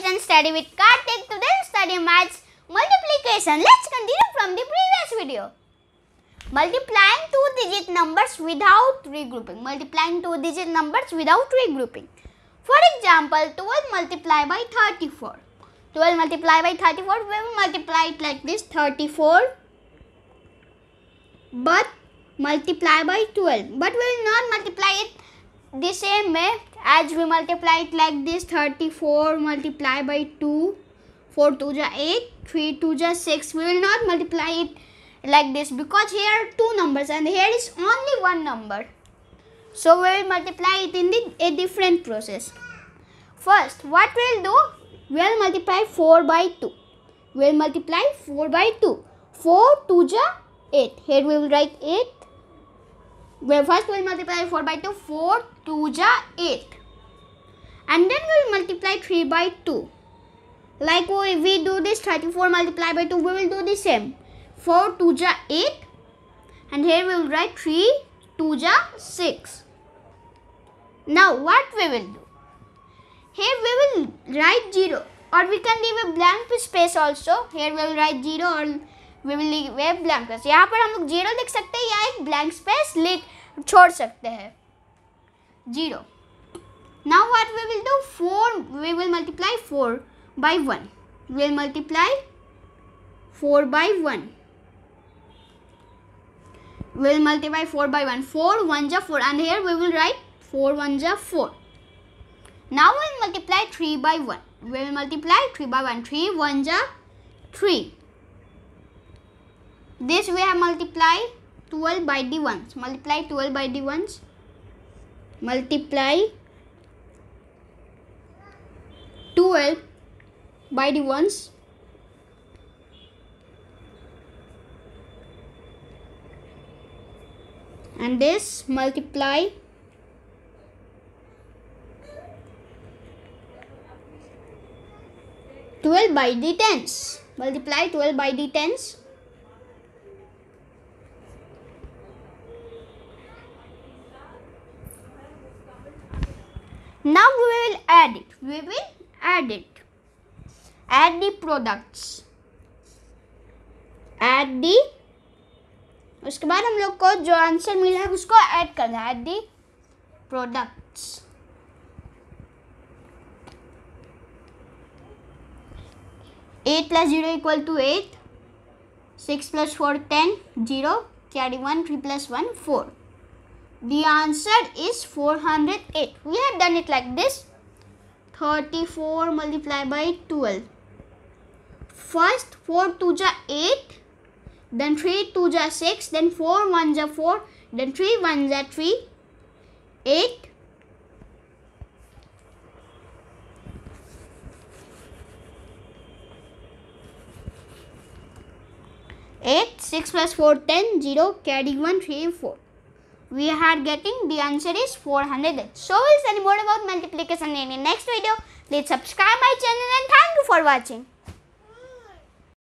guys and study with Kartik. Today study maths multiplication. Let's continue from the previous video. Multiplying two digit numbers without regrouping. Multiplying two digit numbers without regrouping. For example, 12 multiplied by 34. 12 multiplied by 34, we will multiply it like this 34 but multiply by 12 but we will not multiply it the same way as we multiply it like this 34 multiply by 2 4 2 ja 8 3 2 ja 6 we will not multiply it like this because here are two numbers and here is only one number. So we will multiply it in the a different process. First what we'll do? We'll multiply 4 by 2 we'll multiply 4 by 2 4 2 ja 8 here we will write 8 well, first we will multiply 4 by 2 4 2 ja 8 and then we will multiply 3 by 2 like we, we do this 34 multiply by 2 we will do the same 4 2 ja 8 and here we will write 3 2 ja 6 now what we will do here we will write 0 or we can leave a blank space also here we will write 0 or we will leave a blank space यहाँ पर हम लोग zero लिख सकते हैं या एक blank space लिख छोड़ सकते हैं। Zero. Now what we will do four we will multiply four by one will multiply four by one will multiply four by one four one जा four and here we will write four one जा four now will multiply three by one will multiply three by one three one जा three this we have multiply 12 by the ones multiply 12 by the ones multiply 12 by the ones and this multiply Twelve by the tens. Multiply twelve by the tens. now we will add it. We will add it. Add the products. Add the उसके बाद हम लोग को जो answer मिला है, उसको add करना है। Add the products eight plus zero equal to eight six plus four ten zero carry one three plus one four The answer is 408. We have done it like this. 34 multiplied by 12. First 4 2 ja 8. Then 3 2 ja 6. Then 4 1 ja 4. Then 3 1 ja 3. 8. Eight, six plus four, ten, zero, carry one, three, four. We are getting the answer is 400 so we'll study more about multiplication in the next video. Please subscribe my channel and thank you for watching